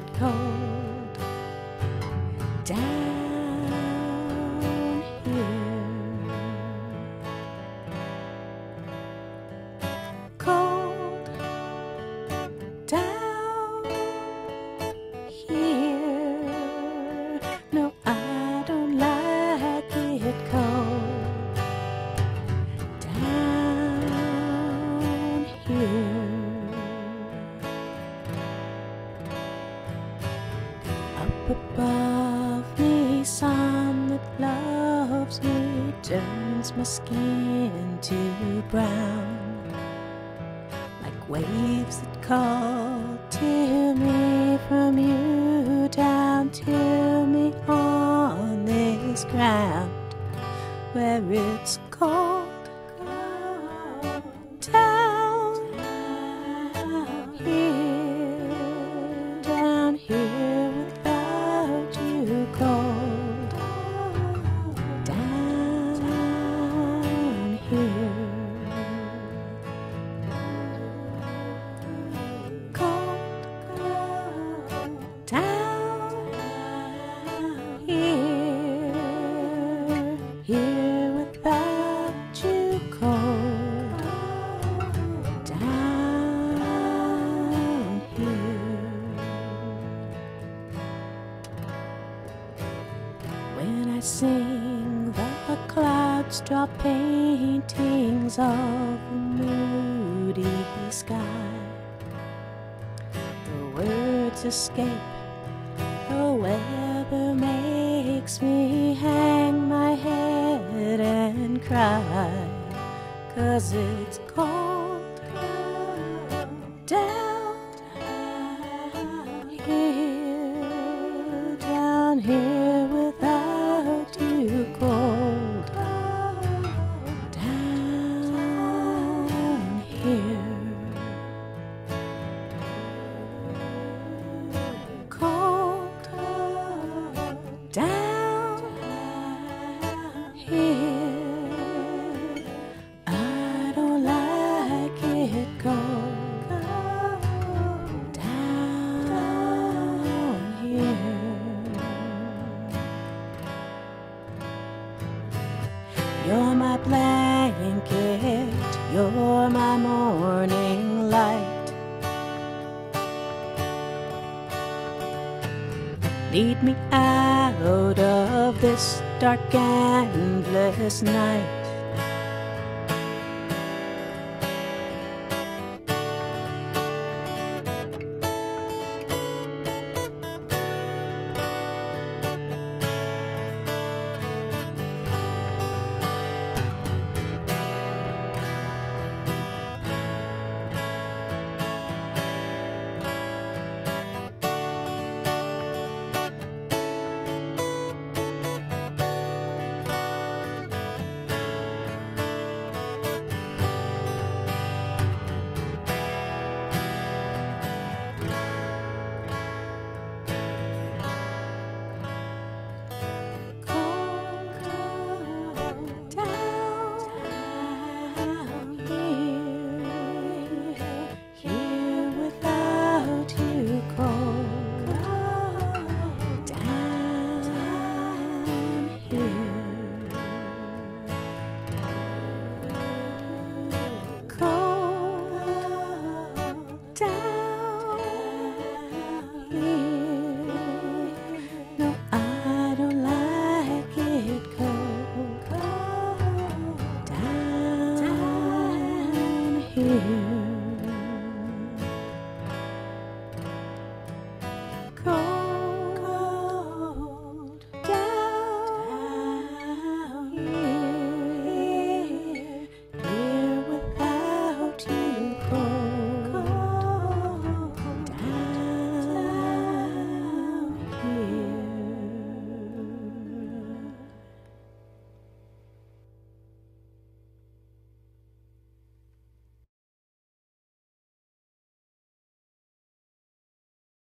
it cold. up above me, sun that loves me turns my skin to brown, like waves that call to me from you down to me on this ground where it's cold. Clouds draw paintings of a moody sky. The words escape. The weather makes me hang my head and cry. Cause it's cold Lead me out of this dark, endless night.